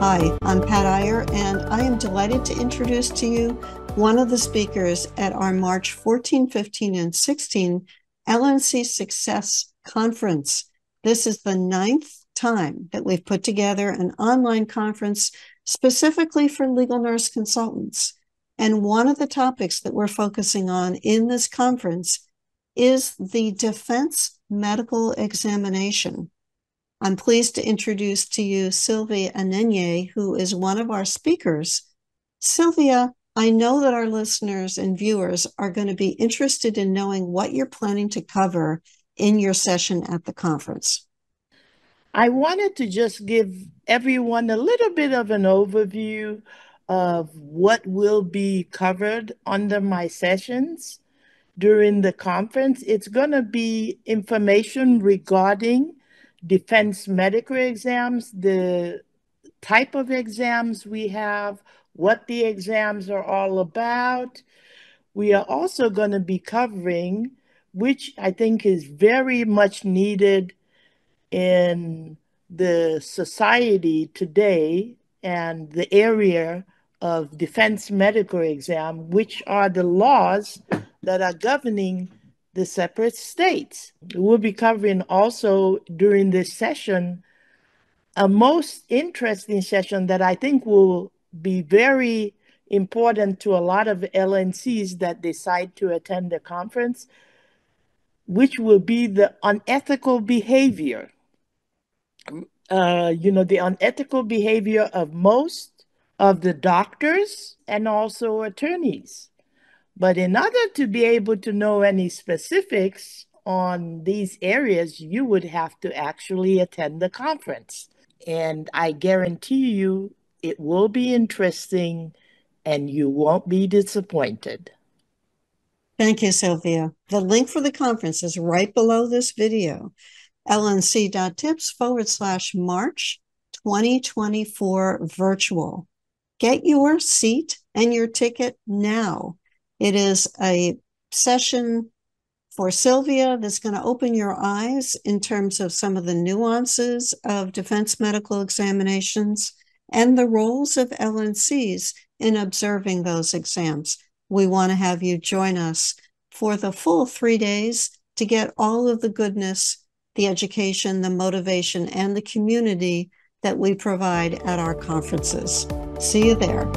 Hi, I'm Pat Iyer, and I am delighted to introduce to you one of the speakers at our March 14, 15, and 16 LNC Success Conference. This is the ninth time that we've put together an online conference specifically for legal nurse consultants. And one of the topics that we're focusing on in this conference is the defense medical examination. I'm pleased to introduce to you Silvia Aninye, who is one of our speakers. Silvia, I know that our listeners and viewers are going to be interested in knowing what you're planning to cover in your session at the conference. I wanted to just give everyone a little bit of an overview of what will be covered under my sessions during the conference. It's going to be information regarding defense medical exams, the type of exams we have, what the exams are all about. We are also going to be covering, which I think is very much needed in the society today and the area of defense medical exam, which are the laws that are governing the separate states. We'll be covering also during this session a most interesting session that I think will be very important to a lot of LNCs that decide to attend the conference, which will be the unethical behavior. Uh, you know, the unethical behavior of most of the doctors and also attorneys. But in order to be able to know any specifics on these areas, you would have to actually attend the conference. And I guarantee you it will be interesting and you won't be disappointed. Thank you, Silvia. The link for the conference is right below this video lnc.tips forward slash March 2024 virtual. Get your seat and your ticket now. It is a session for Silvia that's going to open your eyes in terms of some of the nuances of defense medical examinations and the roles of LNCs in observing those exams. We want to have you join us for the full three days to get all of the goodness, the education, the motivation, and the community that we provide at our conferences. See you there.